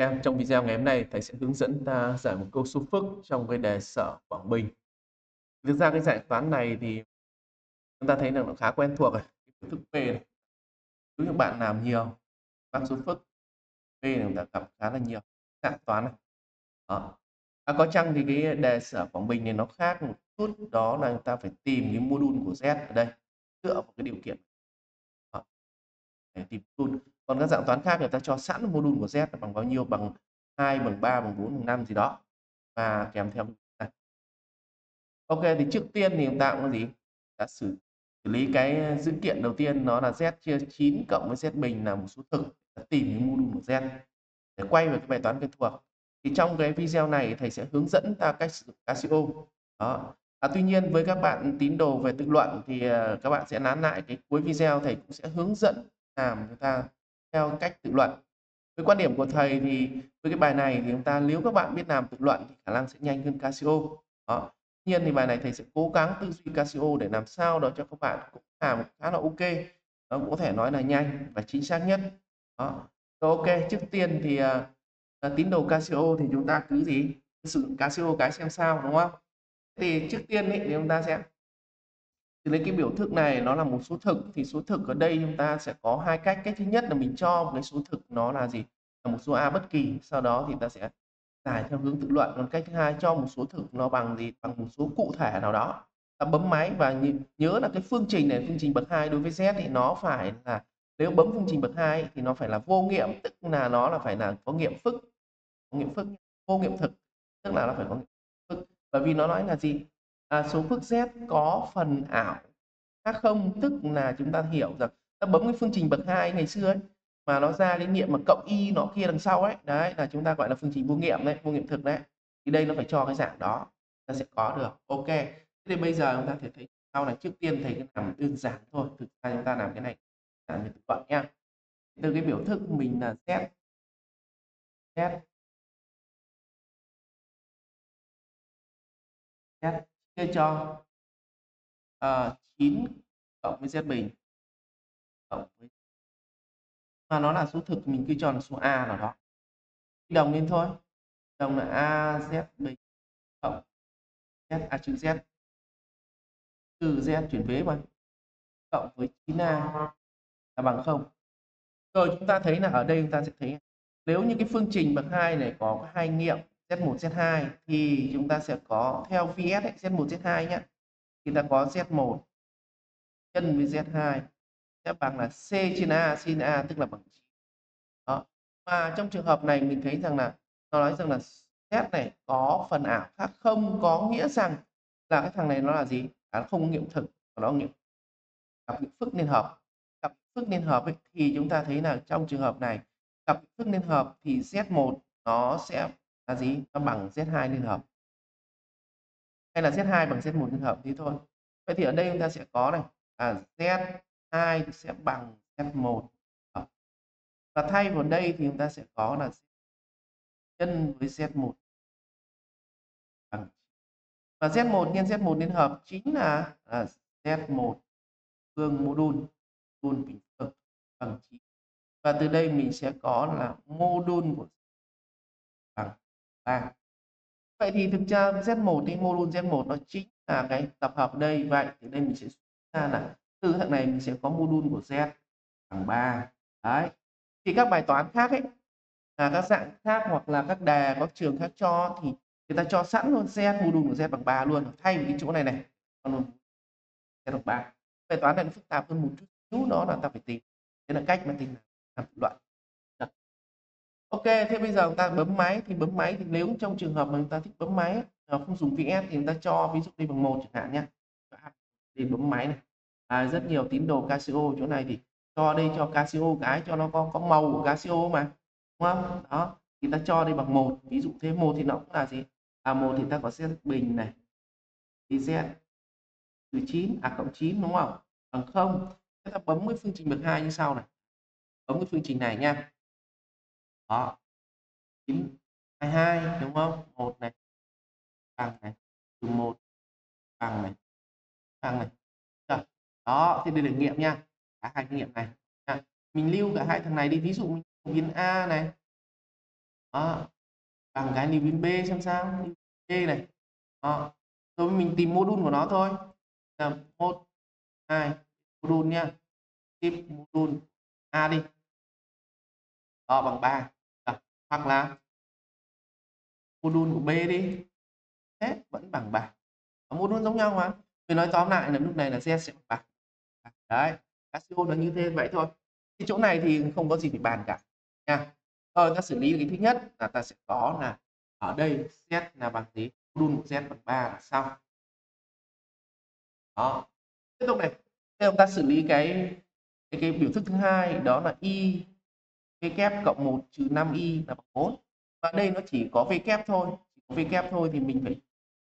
em, trong video ngày hôm nay thầy sẽ hướng dẫn ta giải một câu số phức trong cái đề sở Quảng Bình. Thực ra cái giải toán này thì chúng ta thấy là nó khá quen thuộc rồi. Cái thức P này. Nếu như bạn làm nhiều các số phức P này chúng ta gặp khá là nhiều dạng toán này. Đó. À, có chăng thì cái đề sở Quảng Bình này nó khác một chút đó là chúng ta phải tìm cái module của Z ở đây dựa vào cái điều kiện Đó. Để tìm module còn các dạng toán khác người ta cho sẵn mô đun của Z là bằng bao nhiêu? Bằng 2 bằng 3 bằng 4 bằng 5 gì đó. Và kèm theo này. Ok thì trước tiên thì chúng ta cũng có gì? Đã xử, xử lý cái dữ kiện đầu tiên nó là Z chia 9 cộng với Z bình là một số thực. Tìm cái mô đun của Z để quay về cái bài toán quen thuộc thì trong cái video này thầy sẽ hướng dẫn ta cách sử dụng Casio. Đó. À, tuy nhiên với các bạn tín đồ về tự luận thì uh, các bạn sẽ nán lại cái cuối video thầy cũng sẽ hướng dẫn làm chúng ta theo cách tự luận. Với quan điểm của thầy thì với cái bài này thì chúng ta nếu các bạn biết làm tự luận thì khả năng sẽ nhanh hơn Casio. Đó. Nhiên thì bài này thầy sẽ cố gắng tư duy Casio để làm sao đó cho các bạn cũng làm khá là ok. Nó cũng có thể nói là nhanh và chính xác nhất. Đó. Rồi, ok trước tiên thì uh, tín đồ Casio thì chúng ta cứ gì? Sử dụng Casio cái xem sao đúng không? Thì trước tiên ý, thì chúng ta sẽ thì lấy cái biểu thức này, nó là một số thực. Thì số thực ở đây chúng ta sẽ có hai cách. Cách thứ nhất là mình cho một cái số thực nó là gì? Là một số a bất kỳ. Sau đó thì ta sẽ giải theo hướng tự luận. Còn cách thứ hai, cho một số thực nó bằng gì? Bằng một số cụ thể nào đó. Ta bấm máy và nhớ là cái phương trình này, phương trình bậc hai đối với z thì nó phải là, nếu bấm phương trình bậc hai thì nó phải là vô nghiệm. Tức là nó là phải là có nghiệm phức. Có nghiệm phức. Vô nghiệm thực. Tức là nó phải có nghiệm phức. Bởi vì nó nói là gì? À, số phức z có phần ảo. Khác không tức là chúng ta hiểu rằng ta bấm cái phương trình bậc hai ngày xưa ấy mà nó ra cái nghiệm mà cộng y nó kia đằng sau ấy. Đấy là chúng ta gọi là phương trình vô nghiệm đấy vô nghiệm thực đấy. Thì đây nó phải cho cái dạng đó ta sẽ có được. Ok thế thì bây giờ chúng ta thể thấy sau này trước tiên thầy cứ làm đơn giản thôi thực ra chúng ta làm cái này làm như vậy nhá. Từ cái biểu thức mình là z z z chia cho ờ, uh, 9 cộng với z bình cộng với mà nó là số thực mình cứ cho là số a nào đó. Đồng lên thôi. Đồng là a z bình cộng z à, a chữ z. Từ z chuyển vế mà. Cộng với 9a là bằng không. Rồi chúng ta thấy là ở đây chúng ta sẽ thấy nếu như cái phương trình bậc hai này có hai nghiệm Z1, Z2 thì chúng ta sẽ có theo VS ấy, Z1, Z2 nhé. Thì ta có Z1 nhân với Z2 sẽ bằng là C trên A, C trên A tức là bằng 9. Đó. Và trong trường hợp này mình thấy rằng là nó nói rằng là Z này có phần ảo khác không có nghĩa rằng là cái thằng này nó là gì? À, không nghiệm thực, nó nghiệm cặp nghiệm phức liên hợp. Cặp phức liên hợp ấy, thì chúng ta thấy là trong trường hợp này cặp phức liên hợp thì Z1 nó sẽ là gì nó bằng Z2 liên hợp. Hay là Z2 bằng Z1 liên hợp thế thôi. Vậy thì ở đây chúng ta sẽ có này à, Z2 thì sẽ bằng Z1 và thay vào đây thì chúng ta sẽ có là nhân với Z1 bằng. Và Z1 nhân Z1 liên hợp chính là, là Z1 phương mô đun đun bình phương bằng 9 và từ đây mình sẽ có là mô đun của bằng 3 vậy thì thực ra Z1 thì module Z1 nó chính là cái tập hợp đây, vậy thì đây mình sẽ ra là từ thằng này mình sẽ có module của Z bằng 3 đấy. Thì các bài toán khác ấy, là các dạng khác hoặc là các đề, các trường khác cho thì người ta cho sẵn luôn Z, module của Z bằng 3 luôn, thay vì cái chỗ này này. Luôn. Z bằng 3 bài toán này nó phức tạp hơn một chút xíu đó là ta phải tìm. Thế là cách mà tính làm luận ok thế bây giờ chúng ta bấm máy thì bấm máy thì nếu trong trường hợp mà chúng ta thích bấm máy à, không dùng VS thì chúng ta cho ví dụ đi bằng một chẳng hạn nhé thì bấm máy này. À, rất nhiều tín đồ Casio chỗ này thì cho đây cho Casio cái cho nó có có màu của Casio mà đúng không? Đó thì ta cho đây bằng một. Ví dụ thế một thì nó cũng là gì? À một thì ta có xét bình này. Thì Z từ 9 à cộng 9 đúng không? Bằng không. Chúng ta bấm cái phương trình bậc hai như sau này. Bấm cái phương trình này nha đó. 9 22 đúng không? 1 này. Bằng này. Trừ 1 bằng này. Bằng này. Đó thì đây là nghiệm nha. Cả hai cái nghiệm này. Nha. mình lưu cả hai thằng này đi. Ví dụ mình biến a này. Đó. Bằng cái lưu biến B xem sao. B này. Đó. Rồi mình tìm module của nó thôi. Là một, hai, module nha. Tiếp module A đi. Đó, bằng 3 hoặc là mô đun của B đi. Z vẫn bằng bạc. Mô đun giống nhau mà. Mình nói tóm lại là lúc này là Z sẽ bằng bạc. Đấy. Casio nó như thế vậy thôi. Cái chỗ này thì không có gì phải bàn cả nha. Rồi ta xử lý cái thứ nhất là ta sẽ có là ở đây Z là bằng gì? Đun của Z bằng 3 là xong. Đó. Tiếp tục này. Bây giờ ta xử lý cái cái, cái biểu thức thứ hai đó là y v kép cộng 1 trừ 5 y là bằng 4 và đây nó chỉ có v kép thôi. Chỉ có v kép thôi thì mình phải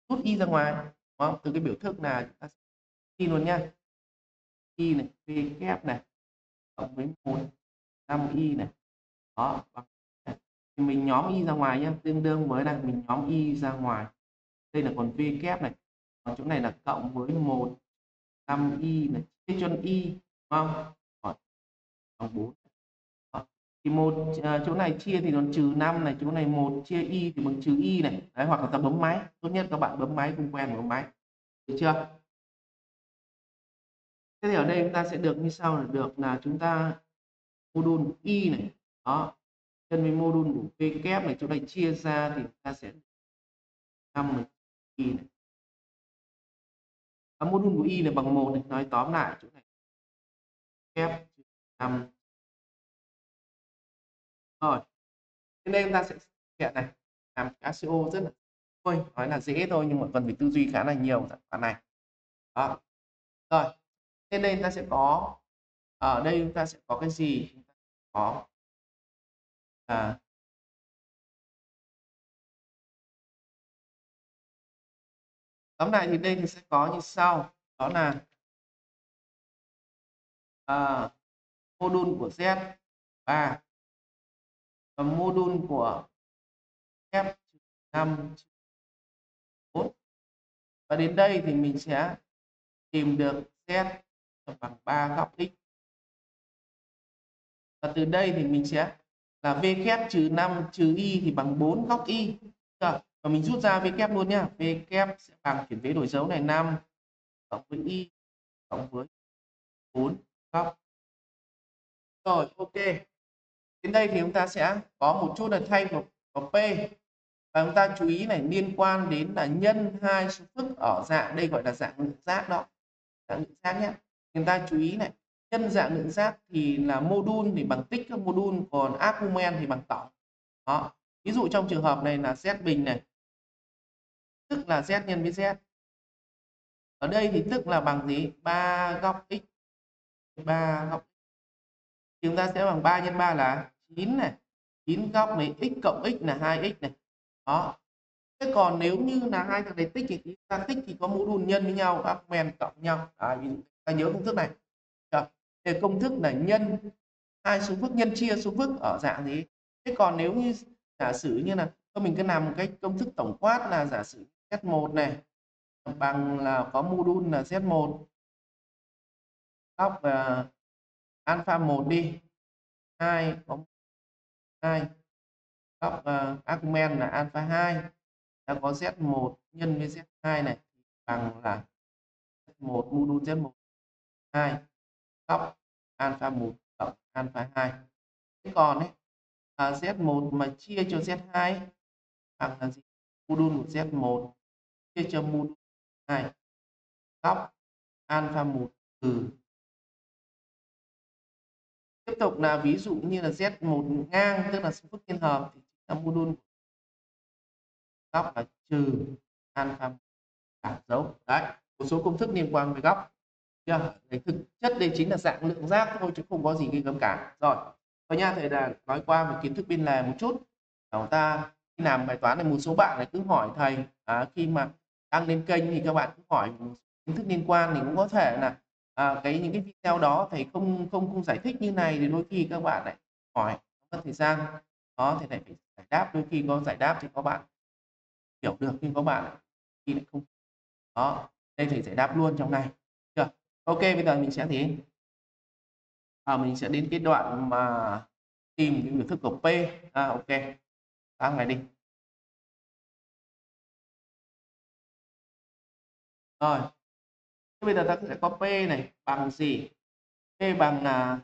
rút y ra ngoài. Đúng không? từ cái biểu thức là chúng ta y luôn nha y này, v kép này, cộng với 1 5 y này. Đó, bằng thì mình nhóm y ra ngoài nhé tương đương với là mình nhóm y ra ngoài. Đây là còn v kép này. Còn chỗ này là cộng với 1 5 y này. Chia cho y đúng không? Bằng 4 thì một à, chỗ này chia thì nó trừ 5 này chỗ này một chia y thì bằng trừ y này. Đấy hoặc là ta bấm máy. Tốt nhất các bạn bấm máy không quen bấm máy. Được chưa? Thế thì ở đây chúng ta sẽ được như sau là được là chúng ta module y này. Đó. Nhân với module của v kép này chỗ này chia ra thì chúng ta sẽ năm y này. À, module của y là bằng một này. Nói tóm lại chỗ này kép 5 rồi. Thế nên chúng ta sẽ hiện này làm ACO rất là thôi nói là dễ thôi nhưng mà cần phải tư duy khá là nhiều dạng khoản này. Đó. Rồi. Trên đây ta sẽ có ở đây chúng ta sẽ có cái gì? Chúng ta có. À, tóm lại thì đây thì sẽ có như sau đó là à, module của Z và mô đun của F 5 4 và đến đây thì mình sẽ tìm được Z bằng 3 góc x. Và từ đây thì mình sẽ là V kép trừ 5 trừ y thì bằng 4 góc y. Và mình rút ra V kép luôn nhá. V kép sẽ bằng chuyển vế đổi dấu này 5 cộng với y cộng với 4 góc. Rồi, ok đến đây thì chúng ta sẽ có một chút là thay một p. Và chúng ta chú ý này, liên quan đến là nhân hai số phức ở dạng, đây gọi là dạng lượng giác đó. Dạng lượng giác nhé. Chúng ta chú ý này, nhân dạng lượng giác thì là mô đun thì bằng tích các mô đun còn argument thì bằng tổng. Đó. Ví dụ trong trường hợp này là z bình này. Tức là z nhân với z. Ở đây thì tức là bằng gì? ba góc x, ba góc chúng ta sẽ bằng 3 nhân 3 là 9 này 9 góc này x cộng x là 2x này. Đó. Thế còn nếu như là hai thằng này tích thì chúng ta tích thì có mũ đun nhân với nhau các men cộng nhau. À, ta nhớ công thức này. Thì công thức là nhân hai số phức nhân chia số phức ở dạng gì? Thế còn nếu như giả sử như là mình cứ làm một cái công thức tổng quát là giả sử z1 này bằng là có mô đun là z1 góc uh, alpha 1 đi. 2 có 2 góc uh, argument là alpha 2 ta có z1 nhân với z2 này bằng là z1 mô z1 2 góc alpha 1 cộng alpha 2 thế còn ấy à, z1 mà chia cho z2 bằng là gì? Mô của z1 chia cho mô 2 góc alpha 1 từ tiếp tục là ví dụ như là z1 ngang tức là số phức liên hợp thì chính là mô đun góc là trừ alpha cả dấu. Đấy một số công thức liên quan với góc. Chưa? Đấy, thực chất đây chính là dạng lượng giác thôi chứ không có gì ghê gớm cả. Rồi thôi nha thầy là nói qua về kiến thức bên lề một chút. Chúng ta khi làm bài toán này một số bạn này cứ hỏi thầy à, khi mà đăng lên kênh thì các bạn cứ hỏi một kiến thức liên quan thì cũng có thể là à, cái những cái video đó thầy không không không giải thích như này thì đôi khi các bạn lại hỏi mất thời gian. Đó thì lại phải giải đáp. Đôi khi có giải đáp thì có bạn hiểu được nhưng có bạn khi lại không. Đó đây thầy giải đáp luôn trong này. Được ok bây giờ mình sẽ thế à, mình sẽ đến cái đoạn mà tìm cái biểu thức của p. À, ok. Sang này đi. Rồi bây giờ ta sẽ có p này bằng gì? P bằng là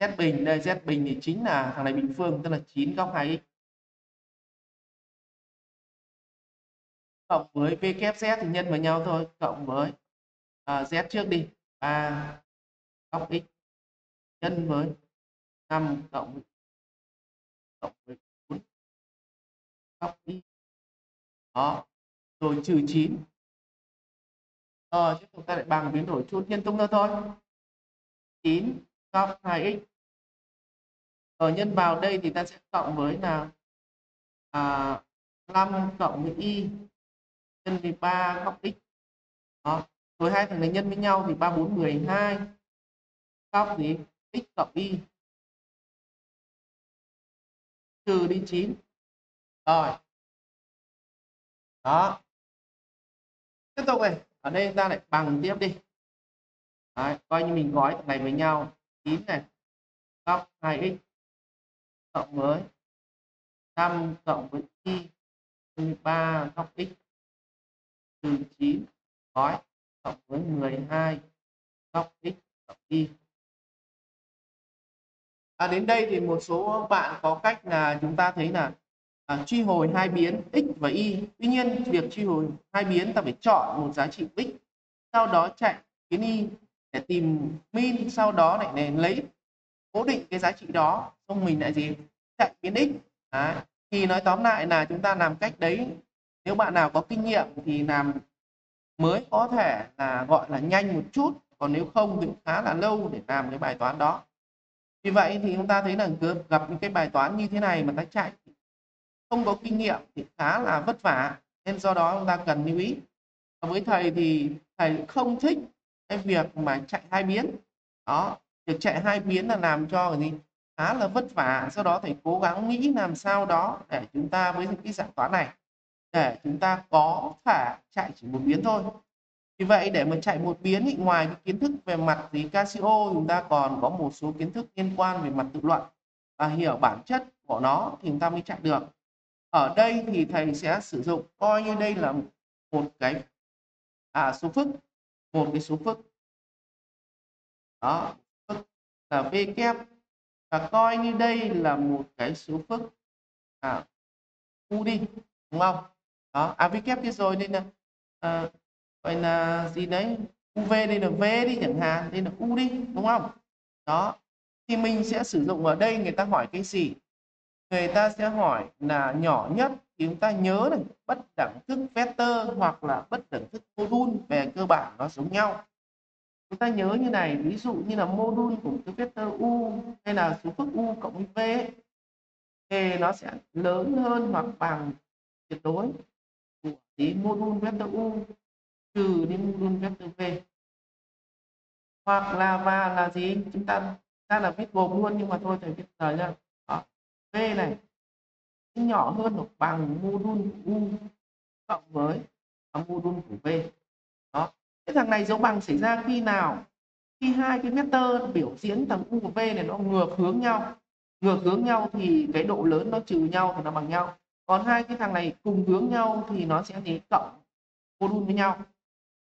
z bình. Đây z bình thì chính là thằng này bình phương tức là 9 góc 2x cộng với v kép z thì nhân vào nhau thôi cộng với à, z trước đi 3 góc x nhân với 5 cộng cộng với 4 góc y đó rồi trừ 9 Ờ, rồi tiếp chúng ta lại bằng biến đổi chút nhân tung nữa thôi. 9 cộng 2x rồi nhân vào đây thì ta sẽ cộng với là à, 5 cộng với y nhân với 3 cộng x. Đó rồi hai thằng này nhân với nhau thì 3 4 12 cộng gì x cộng y. Trừ đi 9 rồi. Đó. Tiếp tục này ở đây ta lại bằng tiếp đi. Đấy, coi như mình gói này với nhau. 9 này góc 2x cộng với 5 cộng với y 3 góc x trừ 9 gói cộng với 12 góc x cộng y. À, đến đây thì một số bạn có cách là chúng ta thấy là à, truy hồi hai biến x và y. Tuy nhiên việc truy hồi hai biến ta phải chọn một giá trị x sau đó chạy biến y để tìm min sau đó lại lấy. Cố định cái giá trị đó xong mình lại gì? Chạy biến x. Đấy. thì nói tóm lại là chúng ta làm cách đấy nếu bạn nào có kinh nghiệm thì làm mới có thể là gọi là nhanh một chút còn nếu không thì khá là lâu để làm cái bài toán đó. Vì vậy thì chúng ta thấy là gặp những cái bài toán như thế này mà ta chạy không có kinh nghiệm thì khá là vất vả, nên do đó chúng ta cần lưu ý. Và với thầy thì thầy không thích cái việc mà chạy hai biến. Đó, việc chạy hai biến là làm cho gì? Khá là vất vả. Do đó thầy cố gắng nghĩ làm sao đó để chúng ta với những cái dạng toán này, để chúng ta có thể chạy chỉ một biến thôi. Vì vậy để mà chạy một biến thì ngoài cái kiến thức về mặt gì, Casio, chúng ta còn có một số kiến thức liên quan về mặt tự luận và hiểu bản chất của nó thì chúng ta mới chạy được ở đây thì thầy sẽ sử dụng coi như đây là một cái à, số phức một cái số phức. Đó phức là v kép. Và coi như đây là một cái số phức à, u đi đúng không? Đó à v kép kia rồi nên là à, vậy là gì đấy? Uv đây là v đi chẳng hạn đây là u đi đúng không? Đó thì mình sẽ sử dụng ở đây người ta hỏi cái gì? Người ta sẽ hỏi là nhỏ nhất thì chúng ta nhớ này bất đẳng thức vector hoặc là bất đẳng thức module về cơ bản nó giống nhau. Chúng ta nhớ như này, ví dụ như là module của cái vector u hay là số phức u cộng với v thì nó sẽ lớn hơn hoặc bằng tuyệt đối của tí module vector u trừ đi module vector v. Hoặc là, và là gì? Chúng ta ta là viết gồm luôn nhưng mà thôi, thầy viết giờ nha V này nhỏ hơn hoặc bằng module U cộng với module của V đó. Cái thằng này dấu bằng xảy ra khi nào? Khi hai cái vector biểu diễn thằng U và V này nó ngược hướng nhau. Ngược hướng nhau thì cái độ lớn nó trừ nhau thì nó bằng nhau. Còn hai cái thằng này cùng hướng nhau thì nó sẽ gì cộng module với nhau.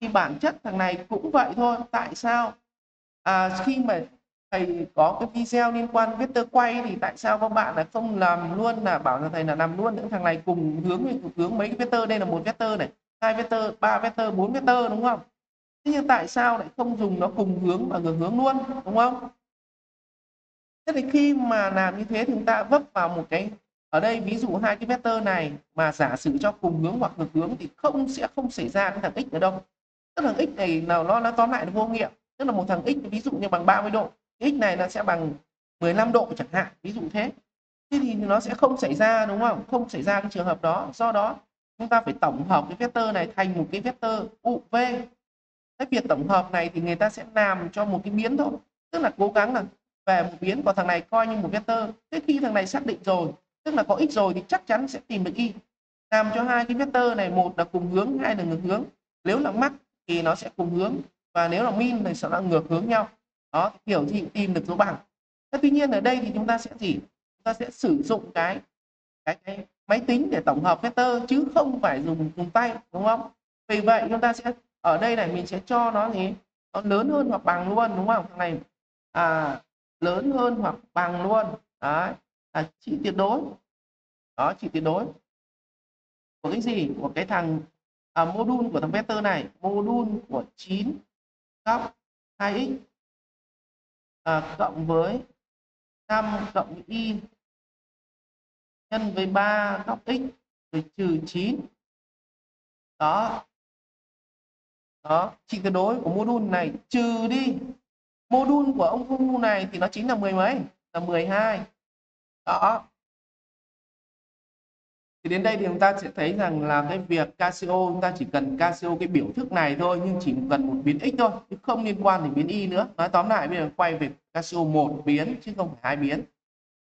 Thì bản chất thằng này cũng vậy thôi. Tại sao? À, khi mà thầy có cái video liên quan vector quay thì tại sao các bạn lại không làm luôn là bảo là thầy là làm luôn những thằng này cùng hướng cùng hướng mấy cái vector đây là một vector này, hai vector ba vector bốn vector đúng không? Thế nhưng tại sao lại không dùng nó cùng hướng và ngược hướng luôn, đúng không? Thế thì khi mà làm như thế thì chúng ta vấp vào một cái, ở đây ví dụ hai cái vector này mà giả sử cho cùng hướng hoặc ngược hướng thì không sẽ không xảy ra cái thằng x ở đâu. Tức thằng x này nào nó nó tóm lại là vô nghiệm tức là một thằng x ví dụ như bằng 30 độ x này nó sẽ bằng 15 độ chẳng hạn, ví dụ thế. Thế thì nó sẽ không xảy ra, đúng không? Không xảy ra cái trường hợp đó. Do đó, chúng ta phải tổng hợp cái vector này thành một cái vector UV cái việc tổng hợp này thì người ta sẽ làm cho một cái biến thôi. Tức là cố gắng là về một biến của thằng này coi như một vector. Thế khi thằng này xác định rồi, tức là có x rồi thì chắc chắn sẽ tìm được y. Làm cho hai cái vector này, một là cùng hướng, hai là ngược hướng. Nếu là mắc thì nó sẽ cùng hướng và nếu là min thì sẽ là ngược hướng nhau đó kiểu gì tìm được dấu bằng. Thế tuy nhiên ở đây thì chúng ta sẽ gì? Chúng ta sẽ sử dụng cái cái cái máy tính để tổng hợp vector chứ không phải dùng dùng tay đúng không? Vì vậy chúng ta sẽ ở đây này mình sẽ cho nó gì? nó lớn hơn hoặc bằng luôn đúng không? Thằng này à, lớn hơn hoặc bằng luôn. Đấy là trị tuyệt đối. Đó trị tuyệt đối. Của cái gì? Của cái thằng à, module của thằng vector này. Module của 9 góc 2x à, cộng với 5 cộng y nhân với 3 góc x rồi trừ 9 đó. Đó trị tuyệt đối của module này. Trừ đi. Module của ông vuông này thì nó chính là mười mấy là 12 đó thì đến đây thì chúng ta sẽ thấy rằng là cái việc Casio chúng ta chỉ cần Casio cái biểu thức này thôi nhưng chỉ cần một biến x thôi chứ không liên quan đến biến y nữa. Nói tóm lại bây giờ quay về Casio một biến chứ không phải hai biến.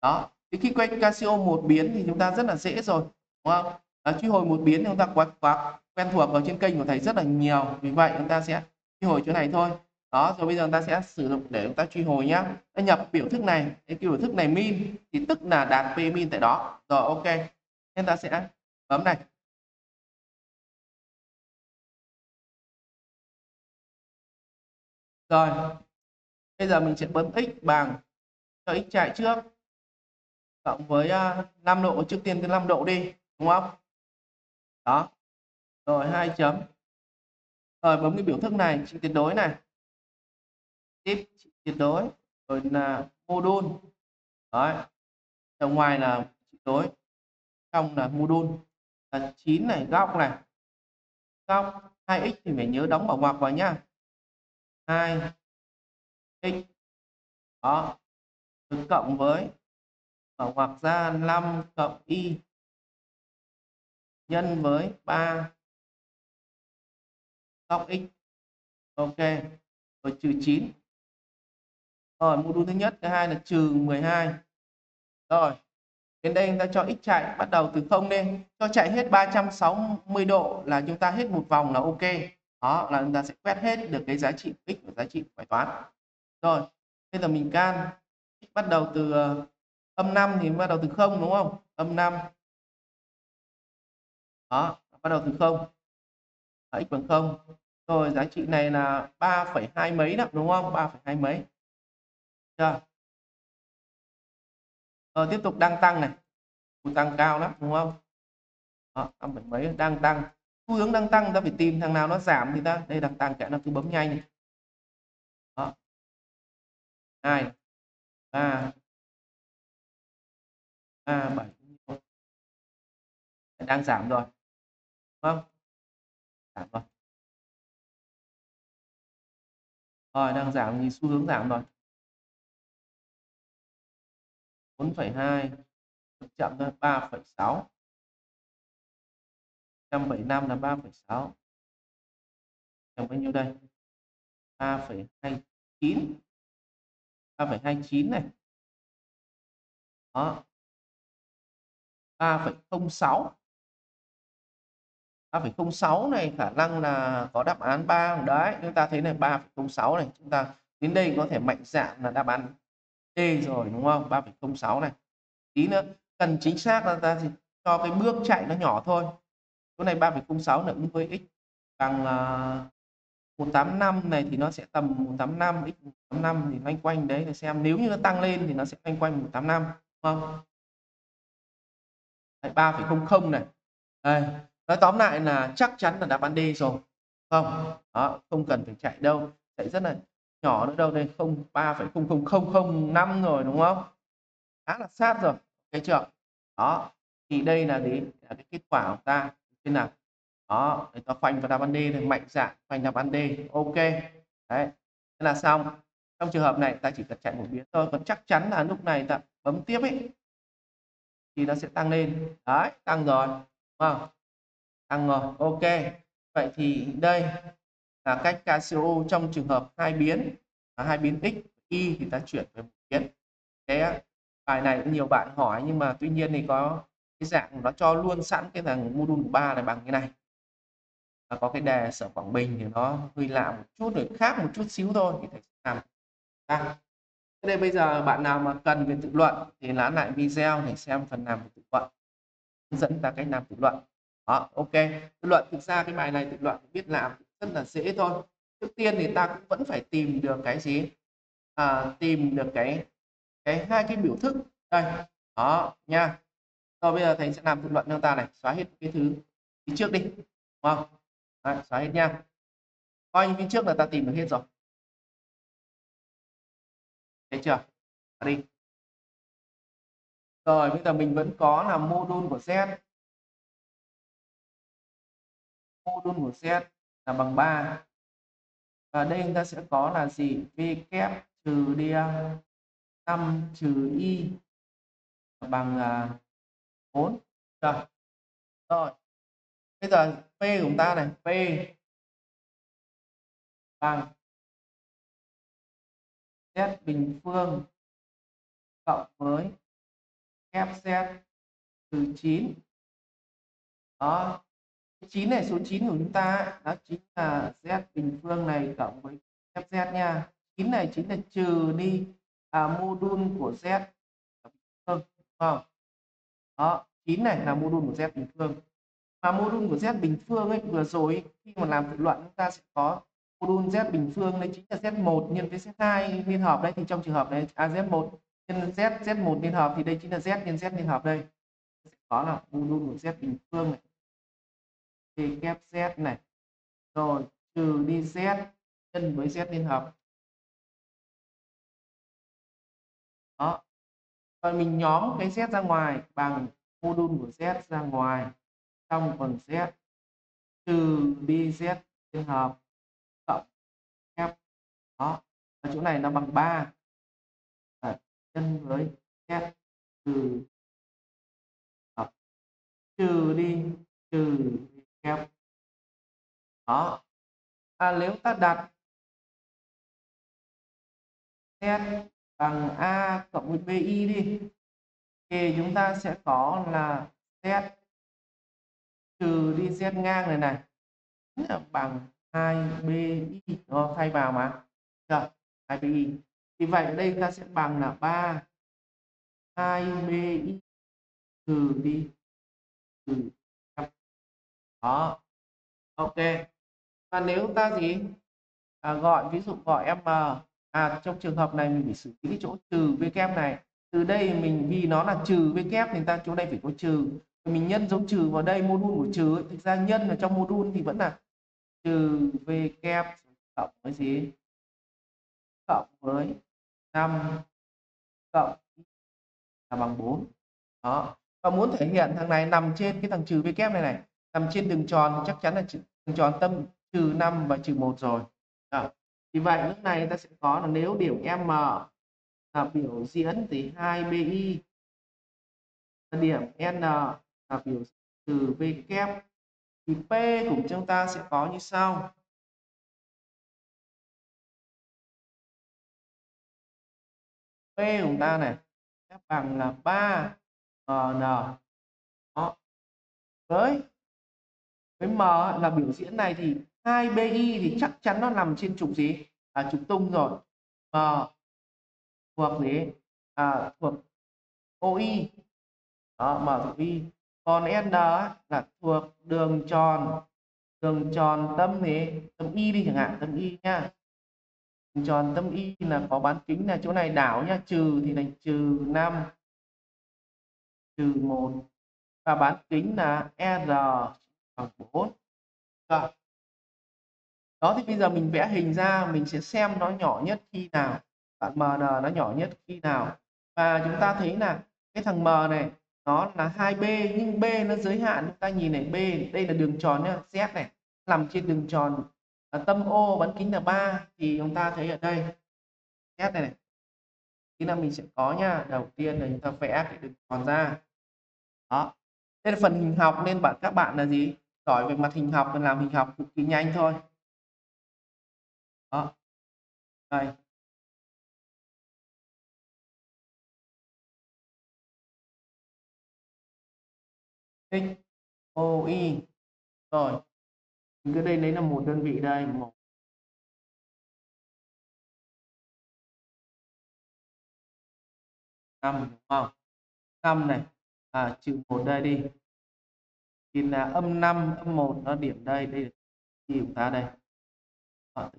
Đó. Thì khi quay Casio một biến thì chúng ta rất là dễ rồi đúng không? À, truy hồi một biến thì chúng ta quá quá quen thuộc ở trên kênh của thầy rất là nhiều. Vì vậy chúng ta sẽ truy hồi chỗ này thôi. Đó rồi bây giờ chúng ta sẽ sử dụng để chúng ta truy hồi nhá. Ta nhập biểu thức này cái biểu thức này min thì tức là đạt p min tại đó. Rồi ok nên ta sẽ bấm này. Rồi. Bây giờ mình sẽ bấm x bằng cho x chạy trước. Cộng với à, 5 độ, trước tiên cái 5 độ đi, đúng không? Đó. Rồi, hai chấm. Rồi, bấm cái biểu thức này trị tuyệt đối này. Tiếp tuyệt đối, rồi là module. Đấy. Ở ngoài là trị đối trong là module là 9 này, góc này. Góc 2x thì phải nhớ đóng bảo ngoặc vào nhá. 2 x, đó. Được cộng với bảo ngoặc ra 5 cộng y nhân với 3 góc x. Ok, rồi trừ 9 rồi module thứ nhất, thứ hai là trừ 12 rồi đến đây chúng ta cho x chạy bắt đầu từ 0 lên cho chạy hết 360 độ là chúng ta hết một vòng là ok. Đó là chúng ta sẽ quét hết được cái giá trị x và giá trị bài toán. Rồi bây giờ mình can. Bắt đầu từ uh, âm 5 thì bắt đầu từ 0 đúng không? Âm 5 đó bắt đầu từ không. X bằng 0. rồi giá trị này là 3,2 mấy đó đúng không? 3,2 mấy. Chưa? Rồi tiếp tục đang tăng này. Tăng cao lắm đúng không? Đó, tăng bảy mấy đang tăng. Xu hướng đang tăng ta phải tìm thằng nào nó giảm thì ta đây đang tăng kẻ nó cứ bấm nhanh này. đó. Hai ba ba bảy. Đang giảm rồi đúng không? Giảm rồi. Rồi đang giảm nhìn xu hướng giảm rồi. 4,2 chậm thôi 3,6 175 là 3,6 bằng bao nhiêu đây? 3,29 3,29 này. Đó. 3,06 3,06 này khả năng là có đáp án 3 đấy. Chúng ta thấy này 3,06 này chúng ta đến đây có thể mạnh dạng là đáp án rồi đúng không? 3,06 này. Tí nữa cần chính xác là ta thì cho cái bước chạy nó nhỏ thôi. Chỗ này 3,06 là ứng với x bằng à, uh, 185 này thì nó sẽ tầm 185 x 185 thì loanh quanh đấy để xem. Nếu như nó tăng lên thì nó sẽ loanh quanh 185 đúng không? 3,00 này. Đây nói tóm lại là chắc chắn là đáp án D rồi không? Đó không cần phải chạy đâu. Chạy rất là nhỏ nữa đâu đây, không, ba phẩy không không không không năm rồi, đúng không? Khá là sát rồi cái chưa? Đó, thì đây là gì? Là cái kết quả của ta, thế nào? Đó, để ta khoanh vào đáp án D thì mạnh dạng khoanh đáp án D, ok. Đấy, thế là xong. Trong trường hợp này, ta chỉ cần chạy một biến thôi, còn chắc chắn là lúc này ta bấm tiếp ấy, thì nó sẽ tăng lên. Đấy, tăng rồi, đúng không? Tăng rồi, ok. Vậy thì đây là cách KCO trong trường hợp hai biến là hai biến x y thì ta chuyển về một biến. Cái bài này cũng nhiều bạn hỏi nhưng mà tuy nhiên thì có cái dạng nó cho luôn sẵn cái thằng module của ba này bằng cái này. Và có cái đề sở Quảng Bình thì nó hơi lạ một chút rồi khác một chút xíu thôi, thì thầy làm. À. đây bây giờ bạn nào mà cần về tự luận thì lán lại video để xem phần làm về tự luận. Hướng dẫn ta cách làm tự luận. Đó, ok. Tự luận thực ra cái bài này tự luận biết làm rất là dễ thôi. Trước tiên thì ta cũng vẫn phải tìm được cái gì? À, tìm được cái cái hai cái biểu thức. Đây đó nha. Rồi bây giờ thầy sẽ làm tự luận cho ta này xóa hết cái thứ phía trước đi đúng không? Đấy, xóa hết nha. Coi như phía trước là ta tìm được hết rồi. Thấy chưa? Đi. Rồi bây giờ mình vẫn có là mô đun của Z. Mô đun của Z bằng 3 và đây chúng ta sẽ có là gì? V kép trừ d 5 trừ y bằng à, 4 rồi. Rồi. Bây giờ p của chúng ta này p bằng z bình phương cộng với kép z trừ 9 đó. 9 này số 9 của chúng ta đó chính là z bình phương này cộng với fz nha. 9 này chính là trừ đi à, mô đun của z bình phương đúng không? Đó 9 này là mô đun của z bình phương. Mà mô đun của z bình phương ấy vừa rồi khi mà làm tự luận chúng ta sẽ có mô đun z bình phương đấy chính là z1 nhân với z2 liên hợp đấy. Thì trong trường hợp này à, z1 nhân z z1 liên hợp thì đây chính là z nhân z liên hợp đây. Sẽ có là mô đun của z bình phương này thì kép z này. Rồi trừ đi z nhân với z liên hợp. Đó. Rồi mình nhóm cái z ra ngoài bằng module của z ra ngoài. Trong phần z. Trừ đi z liên hợp. Cộng kép. Đó. Ở chỗ này nó bằng 3 à, nhân với z trừ. Hợp trừ đi trừ đó. À, nếu ta đặt z bằng a cộng với bi đi thì chúng ta sẽ có là z trừ đi z ngang này này. Bằng 2bi nó thay vào mà. Được 2bi thì vậy ở đây ta sẽ bằng là 3 2bi trừ đi trừ đó ok và nếu ta gì? À, gọi ví dụ gọi m. À trong trường hợp này mình phải xử lý cái chỗ trừ v kép này. Từ đây mình vì nó là trừ v kép thì ta chỗ đây phải có trừ. Mình nhân dấu trừ vào đây module của trừ ấy. thực ra nhân ở trong module thì vẫn là trừ v kép cộng với gì? Cộng với 5 cộng là bằng 4 đó. Và muốn thể hiện thằng này nằm trên cái thằng trừ v kép này này nằm trên đường tròn chắc chắn là đường tròn tâm trừ 5 và trừ 1 rồi. À, thì vậy lúc này ta sẽ có là nếu điểm m là biểu diễn thì 2bi điểm n là biểu từ v kép thì p của chúng ta sẽ có như sau. P của chúng ta này sẽ bằng là 3 n. Đó. Với với m là biểu diễn này thì 2 bi thì chắc chắn nó nằm trên trục gì? À trục tung rồi. M thuộc gì? À thuộc oi đó m thuộc y còn n là thuộc đường tròn. Đường tròn tâm gì? Tâm y đi chẳng hạn tâm y nha. đường tròn tâm y là có bán kính là chỗ này đảo nha, trừ thì thành trừ 5 trừ 1 và bán kính là r. Bằng 4 rồi đó thì bây giờ mình vẽ hình ra mình sẽ xem nó nhỏ nhất khi nào bạn mn nó nhỏ nhất khi nào. Và chúng ta thấy là cái thằng m này nó là 2b nhưng b nó giới hạn. Chúng ta nhìn này b đây là đường tròn nhá z này nằm trên đường tròn. À, tâm O bán kính là 3 thì chúng ta thấy ở đây z này này. Thì là mình sẽ có nha đầu tiên là chúng ta vẽ cái đường tròn ra. Đó. Đây là phần hình học nên bạn các bạn là gì? Giỏi về mặt hình học làm hình học cực kỳ nhanh thôi đó. Đây. X o y rồi. Cứ đây lấy là một đơn vị đây một. Năm đúng không? Năm này. À, trừ một đây đi. Thì là âm 5 âm 1 nó điểm đây đây là gì ta đây. Đó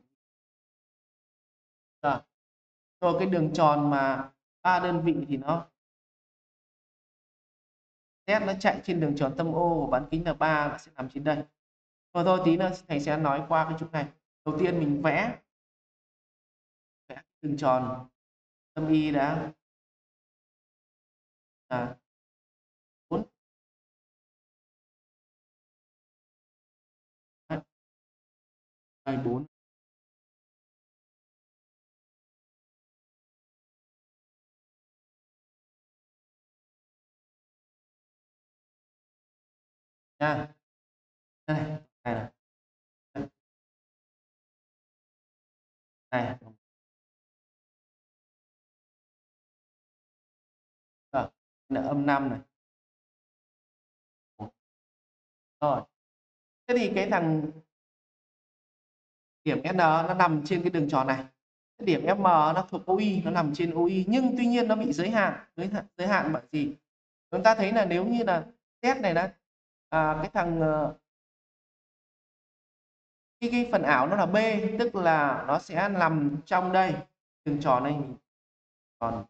cho cái đường tròn mà ba đơn vị thì nó Z nó chạy trên đường tròn tâm O của bán kính là 3 nó sẽ nằm trên đây. và thôi tí nữa thầy sẽ nói qua cái chút này. Đầu tiên mình vẽ vẽ đường tròn tâm Y đã à, 4 đây 4 nha. Đây này này này này. Rồi là âm 5 này. Rồi. Thế thì cái thằng điểm N nó nằm trên cái đường tròn này. Cái điểm FM nó thuộc OI nó nằm trên OI nhưng tuy nhiên nó bị giới hạn. Giới hạn giới hạn bởi gì? Chúng ta thấy là nếu như là Z này đã à, cái thằng ờ, cái, cái phần ảo nó là B tức là nó sẽ nằm trong đây. Đường tròn này còn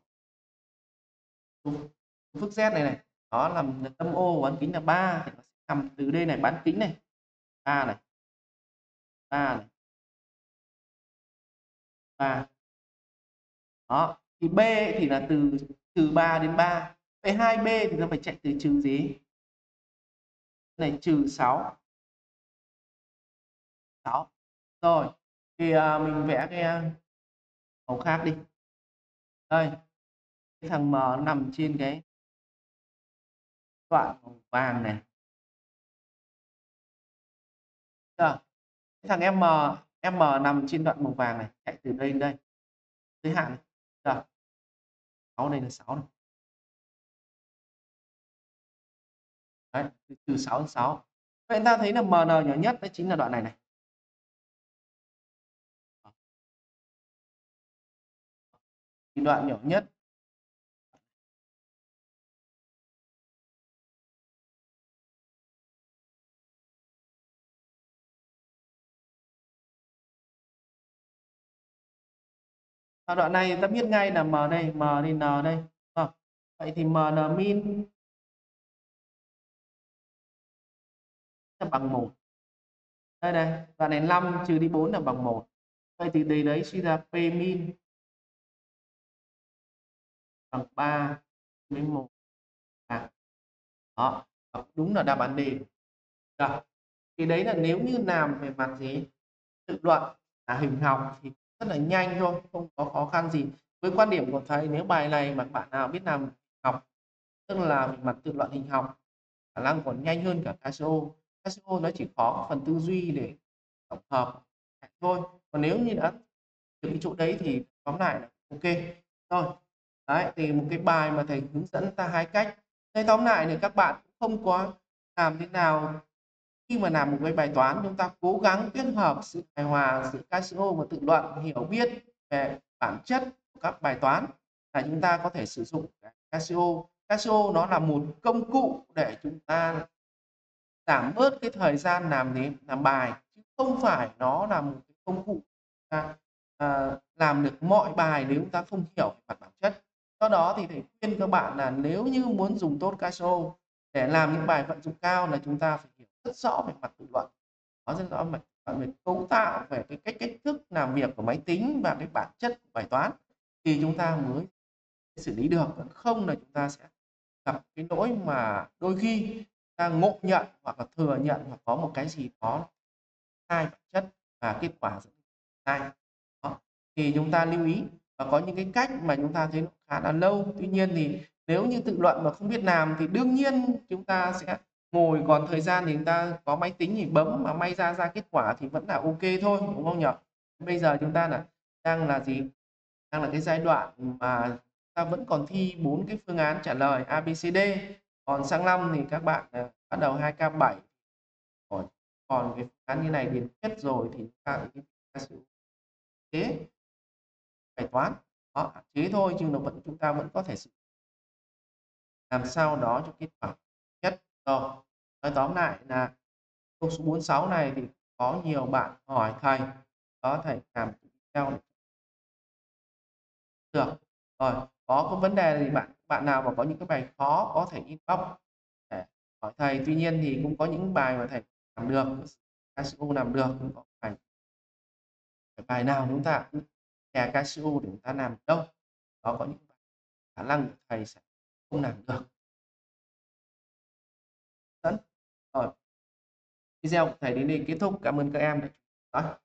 phức Z này này. Nó làm tâm ô bán kính là ba thì nó sẽ nằm từ đây này bán kính này. 3 này. 3 này. Ba. Đó thì B thì là từ từ 3 đến 3 vậy 2B thì nó phải chạy từ trừ gì? Này trừ 6 6 rồi thì à, mình vẽ cái à, màu khác đi đây cái thằng M nằm trên cái đoạn màu vàng này Được. cái thằng M M nằm trên đoạn màu vàng này chạy từ đây đến đây giới hạn này. Được. 6 đây là 6 này. Đấy, từ 6 đến 6. Vậy ta thấy là MN nhỏ nhất đấy chính là đoạn này này. Thì đoạn nhỏ nhất Ở đoạn này ta biết ngay là M đây, M đây, N đây. À, vậy thì MN min bằng 1. Đây này, đoạn này 5 trừ đi 4 là bằng 1. Vậy thì đây đấy suy ra P min bằng 3 với 1. À. Đó, đúng là đáp án D. Được. Thì đấy là nếu như làm về mặt gì tự luận là hình học thì rất là nhanh thôi, không có khó khăn gì. Với quan điểm của thầy nếu bài này mà bạn nào biết làm học tức là về mặt tự luận hình học khả năng còn nhanh hơn cả Casio SEO nó chỉ có phần tư duy để tổng hợp thôi. Còn nếu như đã được cái chỗ đấy thì tóm lại là ok. Rồi, đấy, thì một cái bài mà thầy hướng dẫn ta hai cách. Đây tóm lại thì các bạn không có làm thế nào khi mà làm một cái bài toán. Chúng ta cố gắng kết hợp sự hài hòa giữa Casio và tự luận, hiểu biết về bản chất của các bài toán là chúng ta có thể sử dụng. Casio. Casio nó là một công cụ để chúng ta giảm bớt cái thời gian làm đến làm bài chứ không phải nó là một cái công cụ à, à, làm được mọi bài nếu chúng ta không hiểu về mặt bản chất. Do đó thì thầy khuyên các bạn là nếu như muốn dùng tốt Casio để làm những bài vận dụng cao là chúng ta phải hiểu rất rõ về mặt tự luận nó rất rõ về về cấu tạo về cái cách cách thức làm việc của máy tính và cái bản chất của bài toán thì chúng ta mới xử lý được. Không là chúng ta sẽ gặp cái lỗi mà đôi khi ta ngộ nhận hoặc là thừa nhận hoặc có một cái gì đó sai bản chất và kết quả sai. Thì chúng ta lưu ý và có những cái cách mà chúng ta thấy nó khá là lâu. Tuy nhiên thì nếu như tự luận mà không biết làm thì đương nhiên chúng ta sẽ ngồi còn thời gian thì chúng ta có máy tính thì bấm mà may ra ra kết quả thì vẫn là ok thôi, đúng không nhỉ? Bây giờ chúng ta là đang là gì? Đang là cái giai đoạn mà ta vẫn còn thi bốn cái phương án trả lời ABCD còn sang năm thì các bạn uh, bắt đầu 2k7 còn còn cái phương án như này điền hết rồi thì chúng ta sự chế bài toán. Đó, hạn chế thôi nhưng nó vẫn chúng ta vẫn có thể sử làm sao đó cho kết quả nhất rồi nói tóm lại là câu số 46 này thì có nhiều bạn hỏi thầy có thầy làm theo. Được rồi có cái vấn đề thì bạn bạn nào mà có những cái bài khó có thể inbox? Để hỏi thầy. Tuy nhiên thì cũng có những bài mà thầy làm được, Casio làm được, cũng có bài bài nào chúng ta nhà Casio để chúng ta làm đâu. Đó, có những khả năng thầy sẽ không làm được. Dẫn rồi. Video của thầy đến đây kết thúc. Cảm ơn các em đã